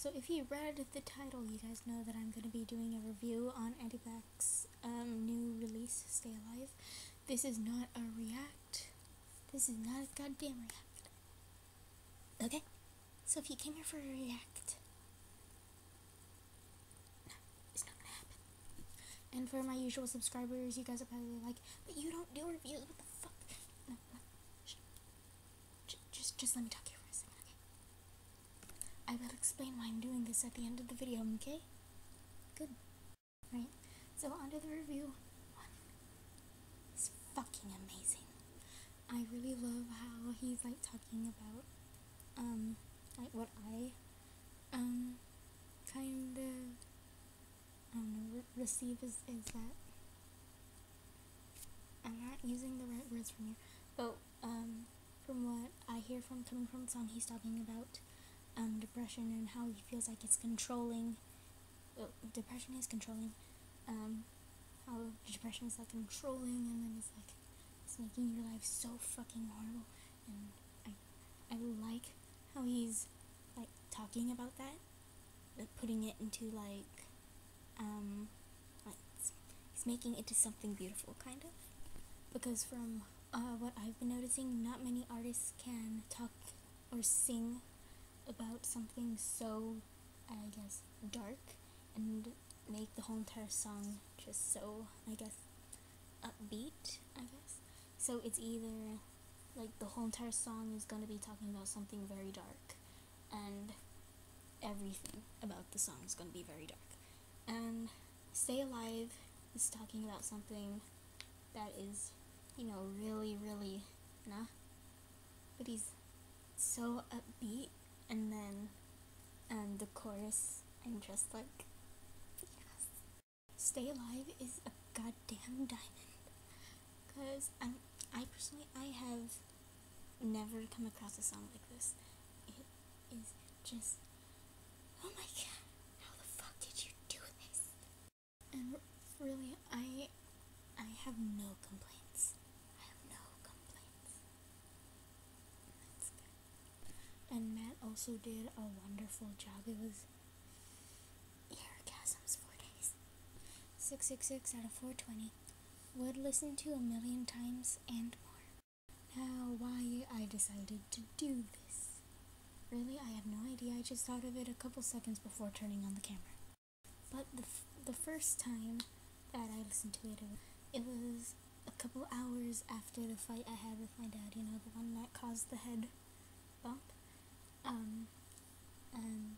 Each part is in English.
So if you read the title, you guys know that I'm going to be doing a review on Andy Black's um, new release, Stay Alive. This is not a react. This is not a goddamn react. Okay? So if you came here for a react, no, it's not gonna happen. And for my usual subscribers, you guys are probably like, but you don't do reviews, what the fuck? No, no, just, just let me talk here for a second, okay? I will explain why I'm doing this at the end of the video, okay? Good. Right, so onto the review. One. It's fucking amazing. I really love how he's like talking about, um, like what I, um, kind of, I don't know, re- receive is, is that I'm not using the right words from here, but, um, from what I hear from coming from the song, he's talking about, um, depression and how he feels like it's controlling, well, depression is controlling, um, how depression is like controlling and then it's like, it's making your life so fucking horrible, and I, I like how he's like talking about that, like putting it into like, um, like he's making it to something beautiful, kind of, because from uh, what I've been noticing, not many artists can talk or sing about something so, I guess, dark, and make the whole entire song just so, I guess, upbeat, I guess. So it's either like the whole entire song is going to be talking about something very dark, and everything about the song is going to be very dark. And Stay Alive is talking about something that is, you know, really, really nah. But he's so upbeat, and then um, the chorus, I'm just like, yes. Stay Alive is a goddamn diamond. Cause I'm, I personally, I have never come across a song like this. It is just, oh my god, how the fuck did you do this? And really, I, I have no complaints. I have no complaints. That's good. And Matt also did a wonderful job. It was orgasms four days. Six six six out of four twenty. Would listen to a million times and more. Now, why I decided to do this? Really, I have no idea. I just thought of it a couple seconds before turning on the camera. But the f- the first time that I listened to it it was a couple hours after the fight I had with my dad. You know, the one that caused the head bump. Um, and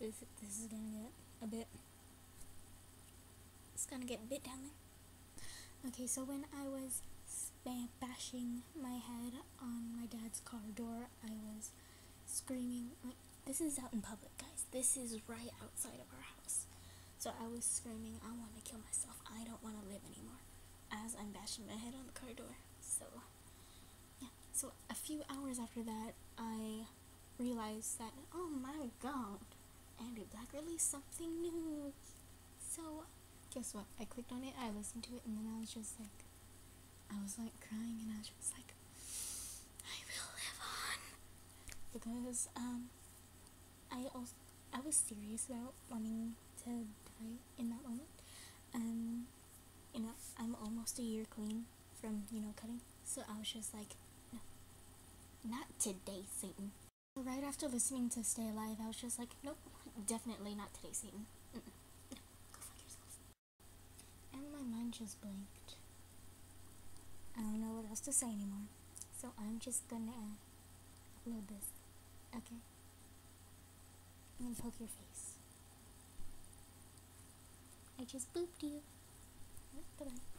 this this is gonna get a bit. It's gonna get a bit down there. Okay, so when I was bashing my head on my dad's car door, I was screaming like this is out in public, guys. This is right outside of our house. So I was screaming, I want to kill myself. I don't want to live anymore. As I'm bashing my head on the car door. So yeah. So a few hours after that, I realized that oh my god, Andy Black released something new. So guess what? I clicked on it, I listened to it, and then I was just like, I was like crying, and I was just like, I will live on. Because, um, I also, I was serious about wanting to die in that moment. Um, you know, I'm almost a year clean from, you know, cutting. So I was just like, no, not today, Satan. Right after listening to Stay Alive, I was just like, nope, definitely not today, Satan. Go fuck yourself. And my mind just blanked. I don't know what else to say anymore. So I'm just gonna upload this. Okay? I'm gonna poke your face. I just booped you. Bye bye.